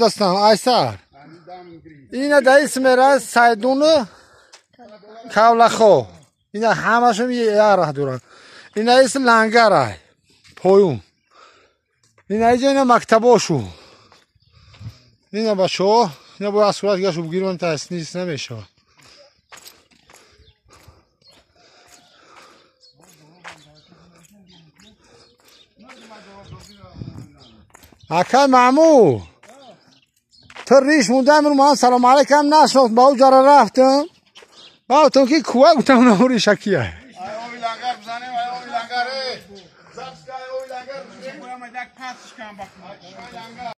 دستم ایسر اینه در اسم را سیدون کولخو اینه همشون یه راه دورن اینه اسم لنگره پویون اینه اینجا اینه مکتباشو اینه بچه اینه باید از صورت گشت بگیرم تسنیس نمیشه. اکا معمو تو ریش موندم رو من سلام علیکم نشناخت با او رفتم. با تو که کوه گفتم اونم ریش کیه